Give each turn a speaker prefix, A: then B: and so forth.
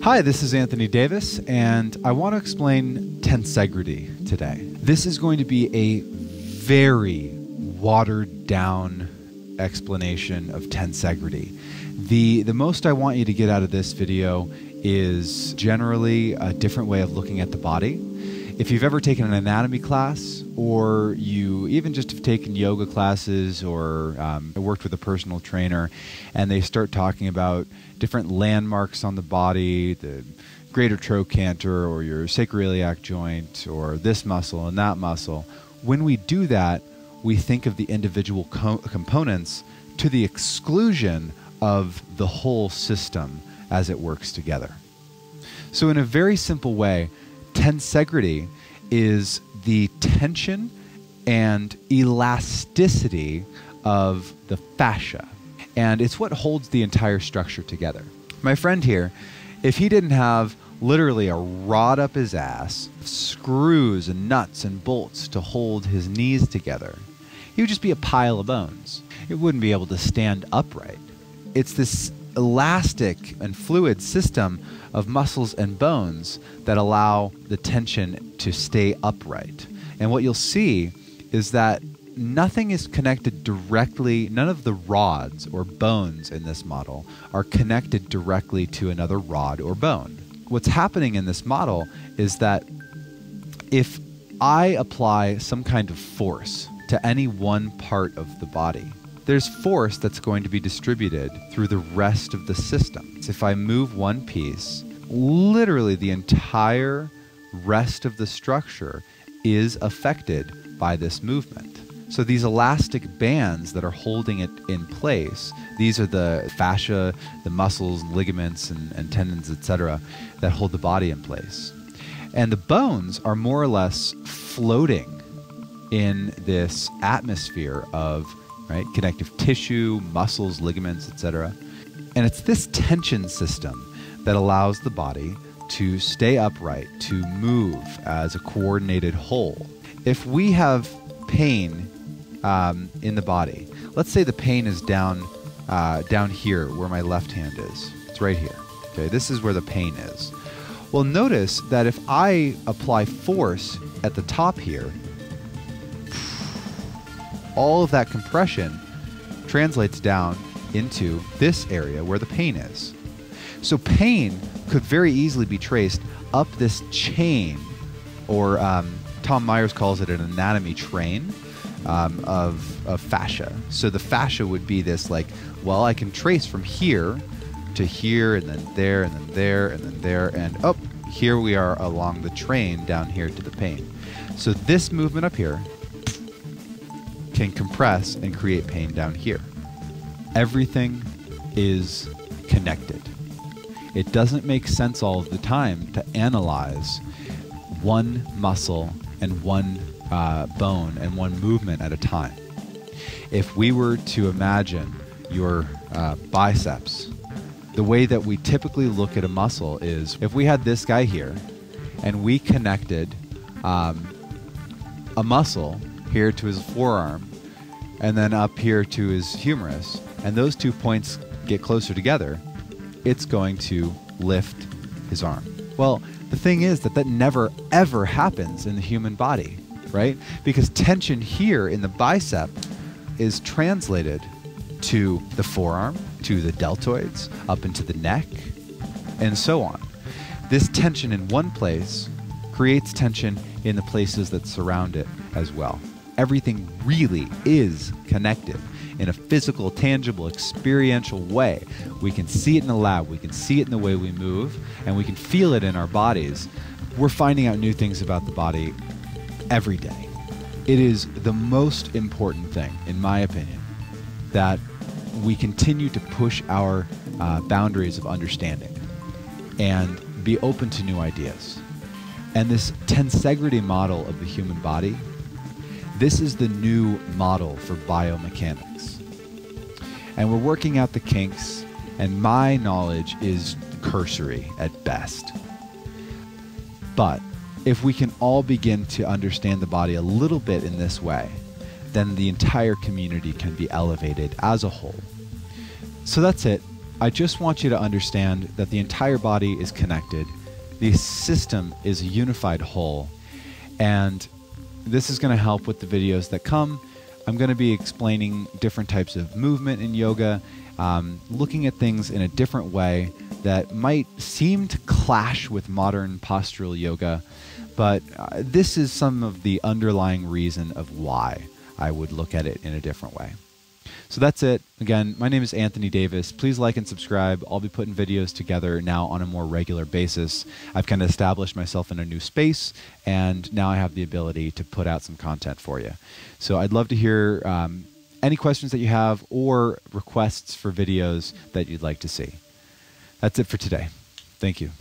A: Hi, this is Anthony Davis, and I want to explain tensegrity today. This is going to be a very watered down explanation of tensegrity. The, the most I want you to get out of this video is generally a different way of looking at the body. If you've ever taken an anatomy class, or you even just have taken yoga classes or um, worked with a personal trainer, and they start talking about different landmarks on the body, the greater trochanter or your sacroiliac joint or this muscle and that muscle. When we do that, we think of the individual co- components to the exclusion of the whole system as it works together. So, in a very simple way, tensegrity is the tension and elasticity of the fascia and it's what holds the entire structure together. My friend here, if he didn't have literally a rod up his ass, screws and nuts and bolts to hold his knees together, he would just be a pile of bones. It wouldn't be able to stand upright. It's this elastic and fluid system of muscles and bones that allow the tension to stay upright. And what you'll see is that nothing is connected directly, none of the rods or bones in this model are connected directly to another rod or bone. What's happening in this model is that if I apply some kind of force to any one part of the body, there's force that's going to be distributed through the rest of the system. So if I move one piece, literally the entire rest of the structure is affected by this movement. So these elastic bands that are holding it in place, these are the fascia, the muscles, ligaments, and, and tendons, etc., that hold the body in place. And the bones are more or less floating in this atmosphere of right connective tissue, muscles, ligaments, etc. And it's this tension system that allows the body to stay upright, to move as a coordinated whole. If we have pain um, in the body. Let's say the pain is down uh, down here where my left hand is. It's right here. Okay, this is where the pain is. Well, notice that if I apply force at the top here, all of that compression translates down into this area where the pain is. So pain could very easily be traced up this chain, or um, Tom Myers calls it an anatomy train um, of, of fascia. So the fascia would be this like, well, I can trace from here to here and then there and then there and then there and up here we are along the train down here to the pain. So this movement up here can compress and create pain down here. Everything is connected. It doesn't make sense all of the time to analyze one muscle and one uh, bone and one movement at a time. If we were to imagine your uh, biceps, the way that we typically look at a muscle is if we had this guy here and we connected um, a muscle here to his forearm and then up here to his humerus, and those two points get closer together, it's going to lift his arm. Well, the thing is that that never ever happens in the human body right? Because tension here in the bicep is translated to the forearm, to the deltoids, up into the neck, and so on. This tension in one place creates tension in the places that surround it as well. Everything really is connected in a physical, tangible, experiential way. We can see it in the lab, we can see it in the way we move, and we can feel it in our bodies. We're finding out new things about the body every day. It is the most important thing, in my opinion, that we continue to push our uh, boundaries of understanding and be open to new ideas. And this tensegrity model of the human body, this is the new model for biomechanics. And we're working out the kinks, and my knowledge is cursory at best. But if we can all begin to understand the body a little bit in this way, then the entire community can be elevated as a whole. So that's it. I just want you to understand that the entire body is connected. The system is a unified whole. And this is going to help with the videos that come. I'm going to be explaining different types of movement in yoga, um, looking at things in a different way that might seem to clash with modern postural yoga, but uh, this is some of the underlying reason of why I would look at it in a different way. So that's it. Again, my name is Anthony Davis. Please like and subscribe. I'll be putting videos together now on a more regular basis. I've kind of established myself in a new space, and now I have the ability to put out some content for you. So I'd love to hear um, any questions that you have or requests for videos that you'd like to see. That's it for today. Thank you.